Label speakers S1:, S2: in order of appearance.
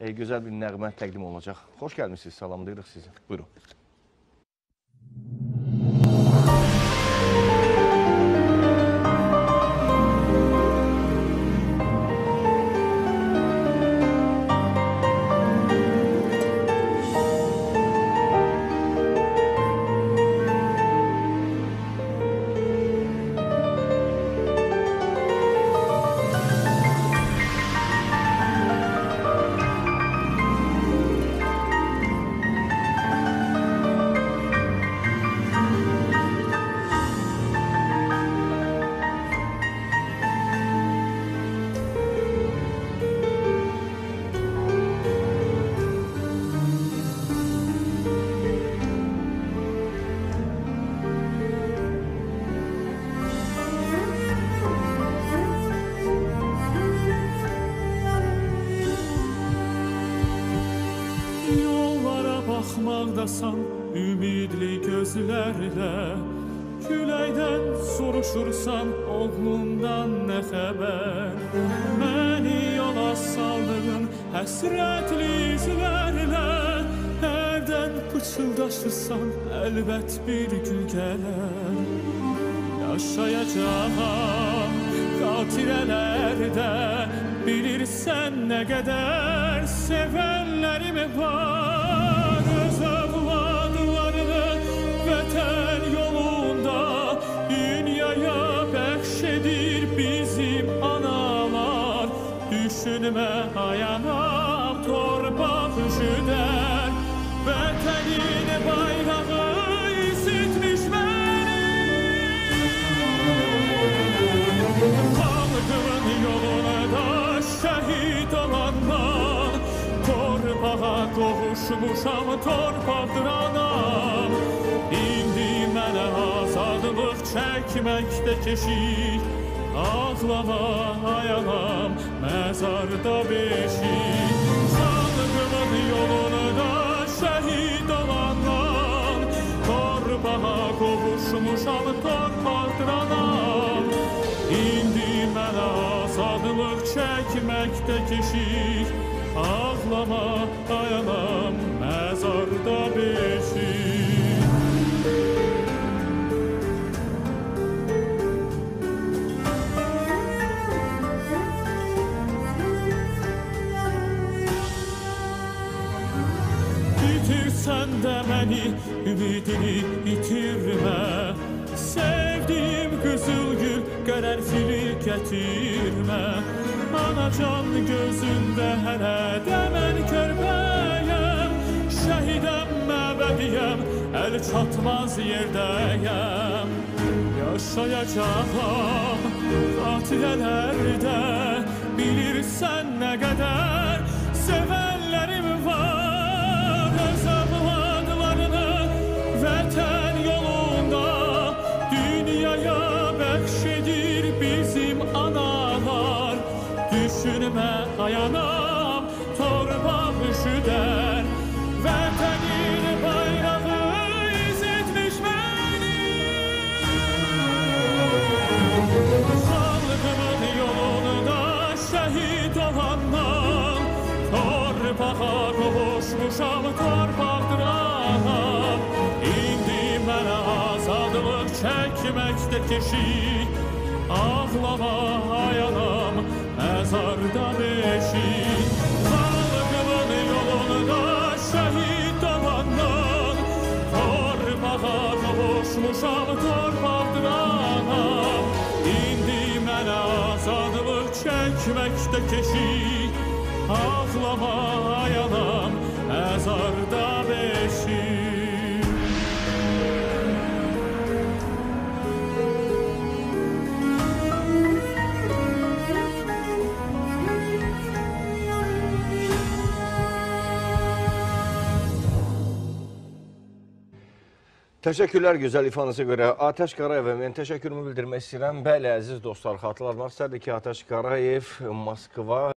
S1: e, gözəl bir nəğmə təqdim olunacaq. Xoş gəlmisiniz, salamlayırıq sizi. Buyurun.
S2: Baxmaqdasan ümidli gözlərlə Küləkdən soruşursan oğlundan nə xəbər Məni yola saldığın həsrətli izlərlə Hərdən pıçıldaşırsan əlbət bir gün gələr Yaşayacağım xatirələrdə Bilirsən nə qədər sevənlərim var vətən yolunda Dünyaya bəxş edir bizim analar. Düşünmə ayanam torpaq üşüdər Vətənin bayrağı isitmiş məni Xalqımın yolunda şəhid olandan Torpağa qovuşmuşam, torpaqdır anam azadlıq çəkməkdə keşik Ağlama ayanam, məzarda beşik Xalqımın yolunda şəhid olandan Torpağa qovuşmuşam, torpaqdır anam İndi mənə azadlıq çəkməkdə keşik Ağlama dayanam Bitirsən də məni, ümidini itirmə Sevdiyim qızıl gül, qərənfili gətirmə Anacan gözündə hələ də mən körpəyəm Şəhidəm, məbədiyəm, əl çatmaz yerdəyəm Yaşayacağam xatirələrdə Bilirsən nə qədər Düşünmə ayanam torpaq üşüdər Vətənin bayrağı izitmiş məni Xalqımın yolunda şəhid olandan. Torpağa qovuşmuşam, torpaqdır anam İndi mənə azadlıq çəkməkdə keşik. Ağlama ayanam, məzarda beşik Xalqımın yolunda şəhid olandan Torpağa qovuşmuşam, torpaqdır anam İndi mənə azadlıq çəkməkdə keşik. Ağlama ayanam, məzarda
S1: Təşəkkürlər gözəl ifanızə görə. Atəş Qarayevə mən təşəkkürümü bildirmək istəyirəm. Bəli, əziz dostlar, xatırlatmaq istərdik ki, Atəş Qarayev Moskva